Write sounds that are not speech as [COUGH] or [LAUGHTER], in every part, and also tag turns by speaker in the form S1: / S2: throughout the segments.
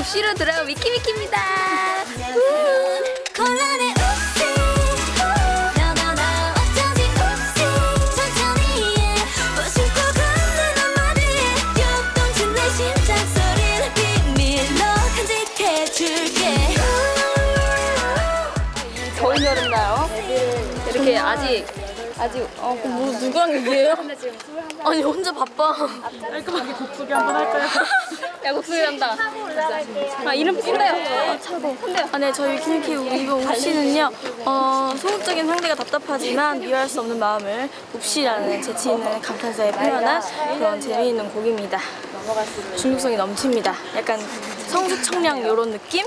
S1: 옵시로 돌아온 위키위키입니다. 겨울 여름나요? 이렇게 아직 아직 어 뭐, 누구랑 얘기해요? 아니 혼자 바빠. [LAUGHS]
S2: 깔끔하게 곡소개 한번 할까요? [LAUGHS]
S1: 야 목소리 난다. 아 이름 푼대요. 차고. 한대요.
S3: 아, 네, 저희 키니키 이거 옵시는요, 어, 소극적인 상대가 답답하지만 미워할 수 없는 마음을 옵시라는 재치 있는 감탄사에 표현한 그런 재미있는 곡입니다. 중독성이 넘칩니다. 약간 성수 청량 이런 느낌?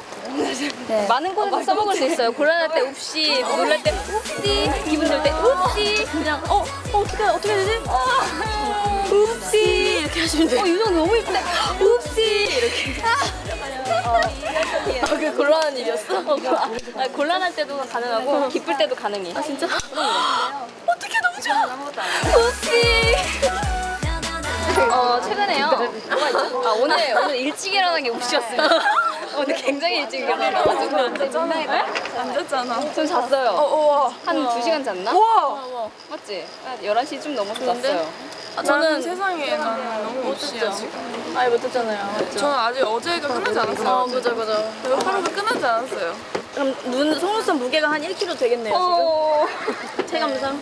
S3: 네.
S1: 많은 곳에서 써먹을 수 있어요. 곤란할 때 옵시, 놀랄 때 옵시, 기분 좋을 때 옵시.
S3: 그냥, 어, 어 어떻게, 어떻게 해야 되지?
S1: 아,
S3: 옵시! 이렇게 하시면 돼요.
S1: 어 유정 너무 이쁜데 옵시 이렇게.
S3: 아, 그게 곤란한 일이었어?
S1: 어, 그- 아, 곤란할 때도 가능하고 기쁠 때도 가능해. 아
S3: 진짜? 어떻게 너무 좋아.
S1: 옵시. 어 최근에요. 아 오늘 오늘 일찍 일어난 게 옵시였습니 [LAUGHS] 다. 오늘 굉장히 일찍 일어나가지고
S2: 안 잤잖아.
S1: 전 잤어요.
S2: 우와.
S1: 한 2시간 잤나?
S2: 우와.
S1: 맞지? 한 11시 좀 넘어서 잤어요.
S3: 아, 저는
S2: 세상에 난 너무 없이야 지금.
S3: 아예 못했잖아요.
S2: 저는 아직 어제가 끝나지 않았어요.
S3: 어, 그죠, 그죠.
S2: 그리고 하루도 끝나지 않았어요.
S3: 그럼 눈, 속눈썹 무게가 한 1kg 되겠네요, 지금.
S1: 어... [LAUGHS]
S3: 체감상.